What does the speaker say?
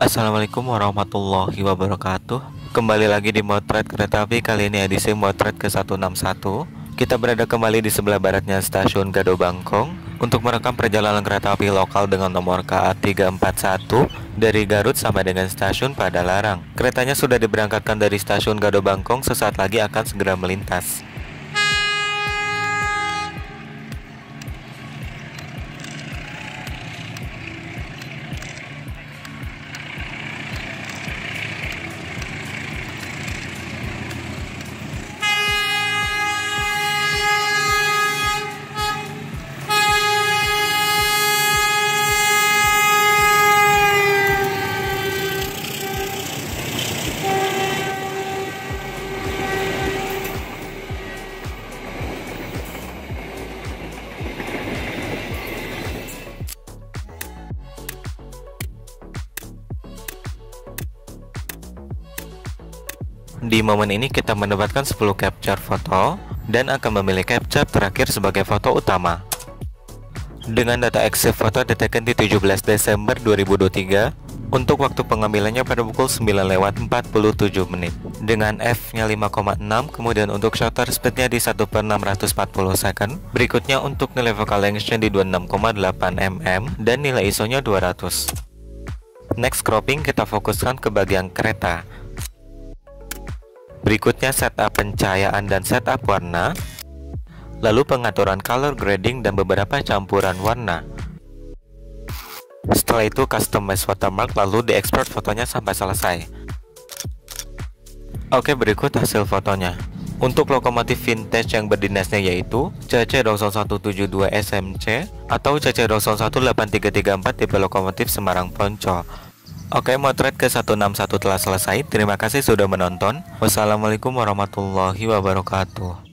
Assalamualaikum warahmatullahi wabarakatuh. Kembali lagi di Motret Kereta Api. Kali ini edisi Motret ke-161 Kita berada kembali di sebelah baratnya stasiun Gado Bangkong Untuk merekam perjalanan kereta api lokal dengan nomor KA 341 Dari Garut sampai dengan stasiun Padalarang. Keretanya sudah diberangkatkan dari stasiun Gado Bangkong Sesaat lagi akan segera melintas Di momen ini kita mendapatkan 10 capture foto dan akan memilih capture terakhir sebagai foto utama. Dengan data exit foto diteken di 17 Desember 2023 untuk waktu pengambilannya pada pukul 9 lewat 47 menit. Dengan F-nya 5,6 kemudian untuk shutter speednya di 1 per 640 second berikutnya untuk nilai focal lengthnya di 26,8 mm dan nilai ISO nya 200 next cropping kita fokuskan ke bagian kereta Berikutnya setup pencahayaan dan setup warna Lalu pengaturan color grading dan beberapa campuran warna. Setelah itu customize watermark lalu diekspor fotonya sampai selesai. Oke berikut hasil fotonya. Untuk lokomotif vintage yang berdinasnya yaitu CC 0172 SMC atau CC 018334 tipe lokomotif Semarang Ponco Oke, motret ke-161 telah selesai. Terima kasih sudah menonton. Wassalamualaikum warahmatullahi wabarakatuh.